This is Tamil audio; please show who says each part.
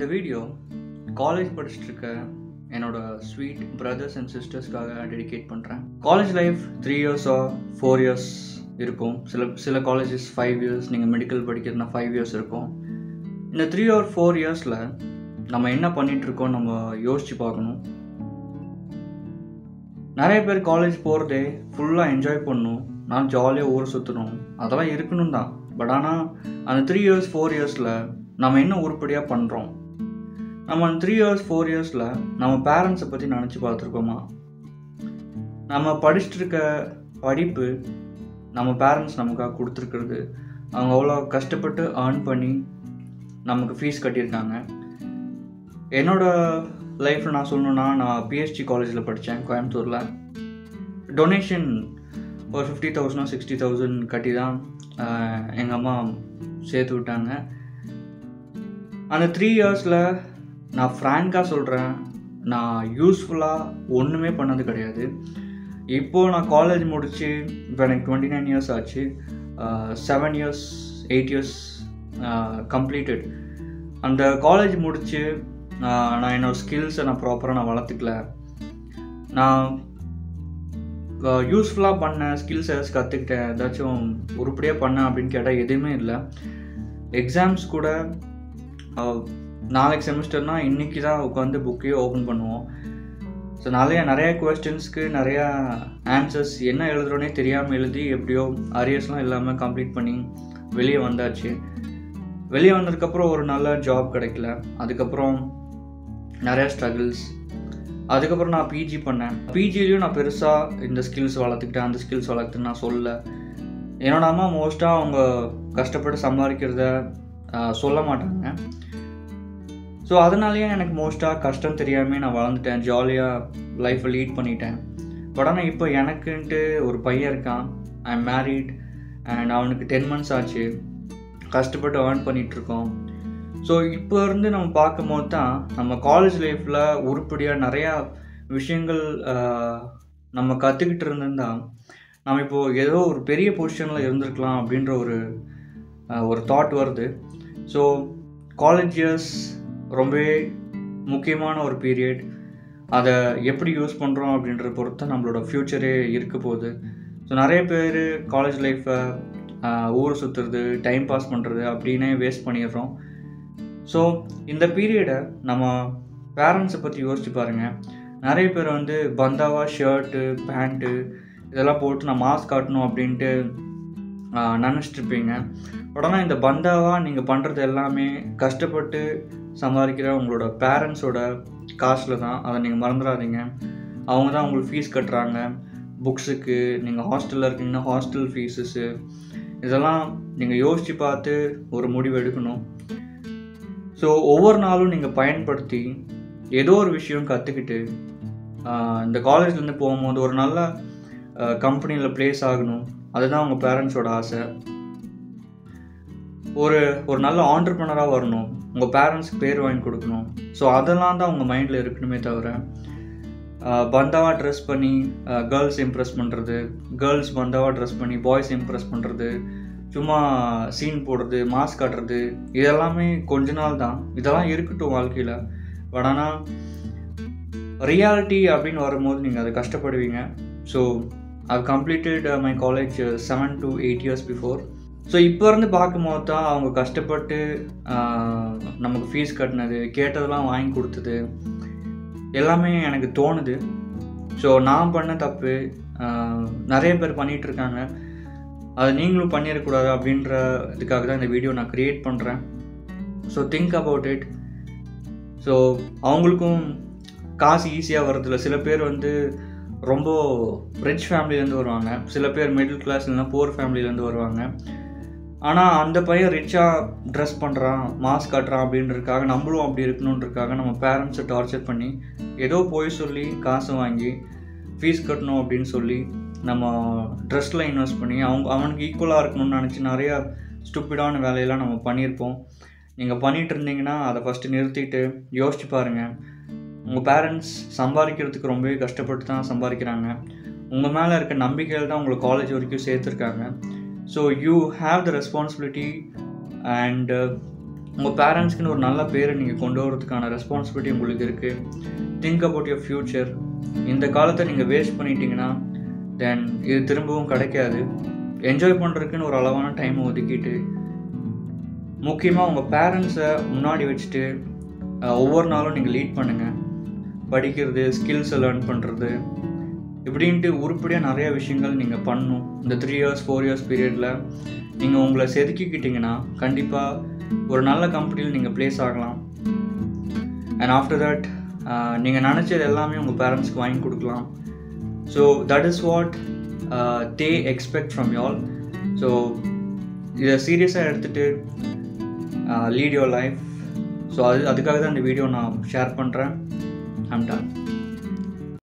Speaker 1: இந்த வீடியோ காலேஜ் படிச்சுட்டு இருக்க என்னோட ஸ்வீட் பிரதர்ஸ் அண்ட் சிஸ்டர்ஸ்க்காக டெடிகேட் பண்ணுறேன் காலேஜ் லைஃப் த்ரீ இயர்ஸோ ஃபோர் இயர்ஸ் இருக்கும். சில சில காலேஜஸ் ஃபைவ் இயர்ஸ் நீங்கள் மெடிக்கல் படிக்கிறதுனா ஃபைவ் இயர்ஸ் இருக்கும். இந்த த்ரீ ஆர் ஃபோர் இயர்ஸில் நம்ம என்ன பண்ணிகிட்ருக்கோம் நம்ம யோசித்து பார்க்கணும். நிறைய பேர் காலேஜ் போகிறதே ஃபுல்லாக என்ஜாய் பண்ணணும் நான் ஜாலியாக ஊரை சுற்றணும் அதெல்லாம் இருக்கணும் தான் பட் ஆனால் அந்த த்ரீ இயர்ஸ் ஃபோர் இயர்ஸில் நம்ம என்ன உருப்படியாக பண்ணுறோம் நம்ம அந்த த்ரீ இயர்ஸ் ஃபோர் இயர்ஸில் நம்ம பேரண்ட்ஸை பற்றி நினச்சி பார்த்துருக்கோமா? நம்ம படிச்சுட்டு இருக்க படிப்பு நம்ம பேரண்ட்ஸ் நமக்காக கொடுத்துருக்குறது. அவங்க அவ்வளோ கஷ்டப்பட்டு ஏர்ன் பண்ணி நமக்கு ஃபீஸ் கட்டியிருக்காங்க. என்னோடய லைஃப்பில் நான் சொல்லணுன்னா நான் பிஹெச்டி காலேஜில் படித்தேன் கோயம்புத்தூரில். டொனேஷன் ஒரு ஃபிஃப்டி தௌசண்டோ சிக்ஸ்டி தௌசண்ட் கட்டி தான் எங்கள் அம்மா சேர்த்து விட்டாங்க. அந்த த்ரீ இயர்ஸில் நான் ஃப்ராங்காக சொல்கிறேன் நான் யூஸ்ஃபுல்லாக ஒன்றுமே பண்ணது கிடையாது. இப்போது நான் காலேஜ் முடித்து இப்போ எனக்கு டுவெண்ட்டி நைன் இயர்ஸ் ஆச்சு seven years eight years completed அந்த காலேஜ் முடித்து நான் என்னோடய ஸ்கில்ஸை நான் ப்ராப்பராக நான் வளர்த்துக்கல. நான் யூஸ்ஃபுல்லாக பண்ண ஸ்கில்ஸ் ஏதாச்சும் கற்றுக்கிட்டேன் ஏதாச்சும் உருப்படியாக பண்ணேன் அப்படின்னு கேட்டால் எதுவுமே இல்லை. எக்ஸாம்ஸ் கூட நாளைக்கு செமஸ்டர்னால் இன்றைக்கி தான் உட்காந்து புக்கையே ஓப்பன் பண்ணுவோம். ஸோ நிறைய நிறையா கொஸ்டின்ஸ்க்கு நிறையா ஆன்சர்ஸ் என்ன எழுதுகிறோன்னே தெரியாமல் எழுதி எப்படியோ அரியர்ஸ்லாம் இல்லாமல் கம்ப்ளீட் பண்ணி வெளியே வந்தாச்சு. வெளியே வந்ததுக்கப்புறம் ஒரு நல்ல ஜாப் கிடைக்கல. அதுக்கப்புறம் நிறையா ஸ்ட்ரகிள்ஸ் அதுக்கப்புறம் நான் பிஜி பண்ணேன். பிஜிலையும் நான் பெருசாக இந்த ஸ்கில்ஸ் வளர்த்துக்கிட்டேன். அந்த ஸ்கில்ஸ் வளர்த்துன்னு நான் சொல்ல என்னோட அம்மா மோஸ்ட்டாக அவங்க கஷ்டப்பட்டு சம்பாதிக்கிறத சொல்ல மாட்டாங்க. ஸோ அதனாலேயே எனக்கு மோஸ்ட்டாக கஷ்டம் தெரியாமல் நான் வளர்ந்துட்டேன். ஜாலியாக லைஃப்பை லீட் பண்ணிட்டேன். பட் ஆனால் இப்போ எனக்குன்ட்டு ஒரு பையன் இருக்கான். ஐ எம் மேரீட் அண்ட் அவனுக்கு டென் மந்த்ஸ் ஆச்சு. கஷ்டப்பட்டு ஏர்ன் பண்ணிகிட்ருக்கோம் ஸோ இப்போ இருந்து நம்ம பார்க்கும் போது தான் நம்ம காலேஜ் லைஃப்பில் உருப்படியாக நிறையா விஷயங்கள் நம்ம கற்றுக்கிட்டு இருந்திருந்தா நம்ம இப்போது ஏதோ ஒரு பெரிய பொசிஷனில் இருந்திருக்கலாம் அப்படின்ற ஒரு ஒரு தாட் வருது. ஸோ காலேஜ் இயர்ஸ் ரொம்பவே முக்கியமான ஒரு பீரியட் அதை எப்படி யூஸ் பண்ணுறோம் அப்படின்ற பொறுத்து நம்மளோட ஃப்யூச்சரே இருக்க போகுது. ஸோ நிறைய பேர் காலேஜ் லைஃப்பை ஊர் சுற்றுறது டைம் பாஸ் பண்ணுறது அப்படின்னே வேஸ்ட் பண்ணிடுறோம். ஸோ இந்த பீரியடை நம்ம பேரண்ட்ஸை பற்றி யோசிச்சு பாருங்கள் நிறைய பேர் வந்து பந்தாவா ஷர்ட்டு பேண்ட்டு இதெல்லாம் போட்டு நான் மாஸ்க் காட்டணும் அப்படின்ட்டு நினச்சிட்ருப்பீங்க பட் ஆனால் இந்த பந்தாவாக நீங்கள் பண்ணுறது எல்லாமே கஷ்டப்பட்டு சம்பாதிக்கிற உங்களோட பேரண்ட்ஸோட காசில் தான் அதை நீங்கள் மறந்துடாதீங்க. அவங்க தான் உங்களுக்கு ஃபீஸ் கட்டுறாங்க. புக்ஸுக்கு நீங்கள் ஹாஸ்டலில் இருக்கீங்கன்னா ஹாஸ்டல் ஃபீஸஸ்ஸு இதெல்லாம் நீங்கள் யோசித்து பார்த்து ஒரு முடிவு எடுக்கணும். ஸோ ஒவ்வொரு நாளும் நீங்கள் பயன்படுத்தி ஏதோ ஒரு விஷயம் கற்றுக்கிட்டு இந்த காலேஜ்லேருந்து போகும்போது ஒரு நல்ல கம்பெனியில் ப்ளேஸ் ஆகணும். அதுதான் உங்கள் பேரண்ட்ஸோட ஆசை. ஒரு ஒரு நல்ல ஆண்டர்பனராக வரணும். உங்கள் பேரண்ட்ஸ்க்கு பேர் வாங்கி கொடுக்கணும். ஸோ அதெல்லாம் தான் உங்கள் மைண்டில் இருக்கணுமே தவிர பந்தாவாக ட்ரெஸ் பண்ணி கேர்ள்ஸ் இம்ப்ரெஸ் பண்ணுறது கேர்ள்ஸ் பந்தாவாக ட்ரெஸ் பண்ணி பாய்ஸ் இம்ப்ரெஸ் பண்ணுறது சும்மா சீன் போடுறது மாஸ்க் காட்டுறது இதெல்லாமே கொஞ்ச நாள் தான். இதெல்லாம் இருக்கட்டும் வாழ்க்கையில். பட் ஆனால் ரியாலிட்டி அப்படின்னு வரும்போது நீங்கள் அதை கஷ்டப்படுவீங்க. So I completed my college seven to eight years before so இப்போ இருந்து பார்க்கும்போது தான் அவங்க கஷ்டப்பட்டு நமக்கு ஃபீஸ் கட்டினது கேட்டதெல்லாம் வாங்கி கொடுத்தது எல்லாமே எனக்கு தோணுது. ஸோ நான் பண்ண தப்பு நிறைய பேர் பண்ணிகிட்ருக்காங்க அதை நீங்களும் பண்ணிடக்கூடாது அப்படின்ற இதுக்காக தான் இந்த வீடியோ நான் க்ரியேட் பண்ணுறேன் so think about it so அவங்களுக்கும் காசு ஈஸியாக வரதில்ல சில பேர் வந்து ரொம்ப ரிச் ஃபேமிலியிலேருந்து வருவாங்க. சில பேர் மிடில் கிளாஸ் இல்லைனா புவர் ஃபேமிலியிலேருந்து வருவாங்க. ஆனால் அந்த பையன் ரிச்சாக ட்ரெஸ் பண்ணுறான் மாஸ்க் காட்டுறான் அப்படின்றதுக்காக நம்மளும் அப்படி இருக்கணுன்றதுக்காக நம்ம பேரண்ட்ஸை டார்ச்சர் பண்ணி ஏதோ போய் சொல்லி காசு வாங்கி ஃபீஸ் கட்டணும் அப்படின்னு சொல்லி நம்ம ட்ரெஸ்ஸில் இன்வெஸ்ட் பண்ணி அவங்க அவனுக்கு ஈக்குவலாக இருக்கணும்னு நினச்சி நிறையா ஸ்டூப்பிடான வேலையெல்லாம் நம்ம பண்ணியிருப்போம். நீங்கள் பண்ணிகிட்டு இருந்தீங்கன்னா அதை ஃபஸ்ட்டு நிறுத்திட்டு யோசிச்சு பாருங்கள் உங்கள் பேரண்ட்ஸ் சம்பாதிக்கிறதுக்கு ரொம்பவே கஷ்டப்பட்டு தான் சம்பாதிக்கிறாங்க. உங்கள் மேலே இருக்க நம்பிக்கையில் தான் உங்களை காலேஜ் வரைக்கும் சேர்த்துருக்காங்க. So you have the responsibility and உங்கள் பேரண்ட்ஸ்க்குன்னு ஒரு நல்ல பேரை நீங்கள் கொண்டு வரதுக்கான ரெஸ்பான்சிபிலிட்டி உங்களுக்கு இருக்குது திங்க் அபவுட் யுவர் ஃப்யூச்சர் இந்த காலத்தை நீங்கள் வேஸ்ட் பண்ணிட்டீங்கன்னா தென் இது திரும்பவும் கிடைக்காது. என்ஜாய் பண்ணுறதுக்குன்னு ஒரு அளவான டைமை ஒதுக்கிட்டு முக்கியமாக உங்கள் பேரண்ட்ஸை முன்னாடி வச்சுட்டு ஒவ்வொரு நாளும் நீங்கள் லீட் பண்ணுங்கள் படிக்கிறது ஸ்கில்ஸை லேர்ன் பண்ணுறது இப்படின்ட்டு உருப்படியாக நிறைய விஷயங்கள் நீங்கள் பண்ணணும் இந்த த்ரீ இயர்ஸ் ஃபோர் இயர்ஸ் பீரியடில் நீங்கள் உங்களை செதுக்கிக்கிட்டிங்கன்னா கண்டிப்பாக ஒரு நல்ல கம்பெனியில் நீங்கள் ப்ளேஸ் ஆகலாம். அண்ட் ஆஃப்டர் தட் நீங்கள் நினச்சது எல்லாமே உங்கள் பேரண்ட்ஸ்க்கு வாங்கி கொடுக்கலாம். So that is what they expect from y'all so இதை சீரியஸாக எடுத்துகிட்டு லீட் யோர் லைஃப் ஸோ அது அதுக்காக தான் இந்த வீடியோ நான் ஷேர் பண்ணுறேன் ஐம் டான்